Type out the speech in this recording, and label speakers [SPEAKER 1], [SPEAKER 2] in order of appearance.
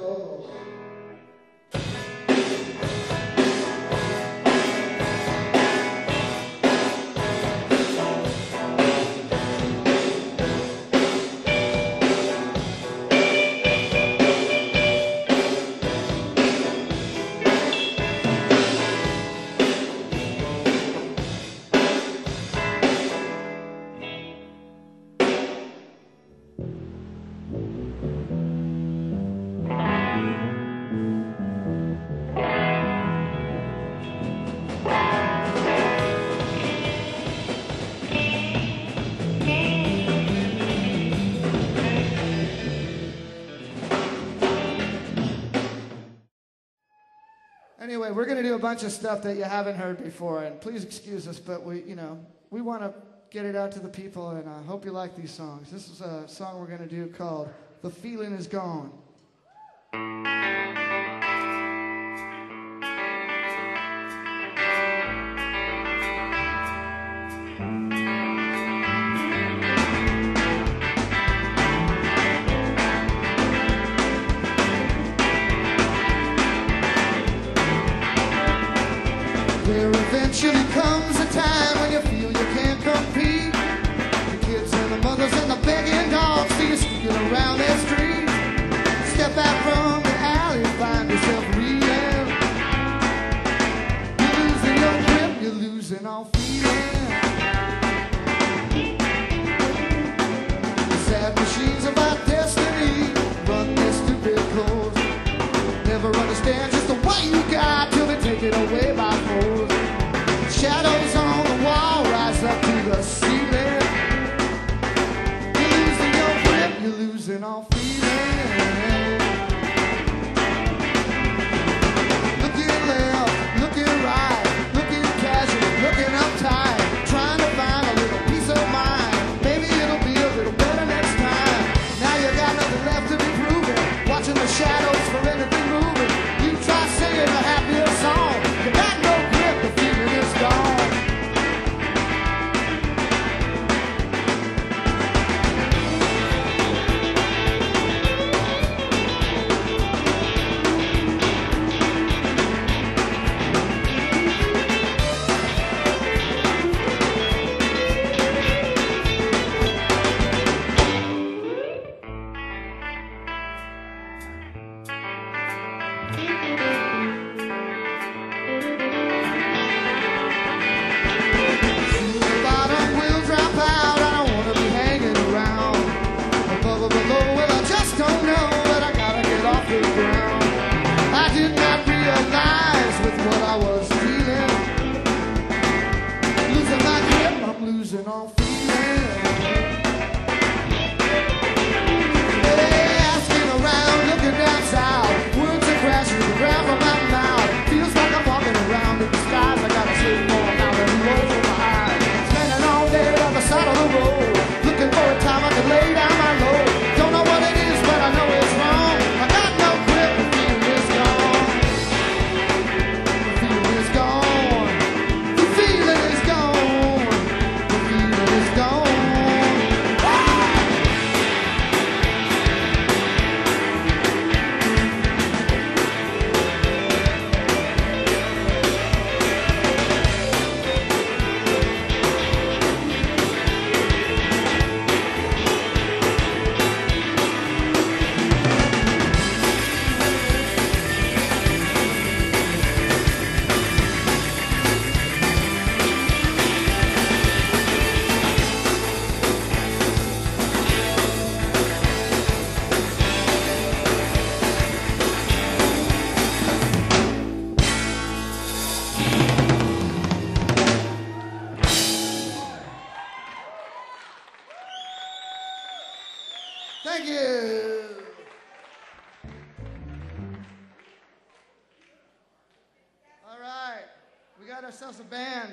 [SPEAKER 1] wedges Anyway, we're going to do a bunch of stuff that you haven't heard before, and please excuse us, but we, you know, we want to get it out to the people, and I hope you like these songs. This is a song we're going to do called "The Feeling Is Gone." Eventually comes a time when you feel you can't compete. The kids and the mothers and the begging dogs see you sneaking around their streets. Step out from the alley, find yourself reeling. You're losing your grip, you're losing all feeling. The sad machines of our destiny run their stupid course. Never understand just the way you losing all feeling. Did not Thank you. All right, we got ourselves a band.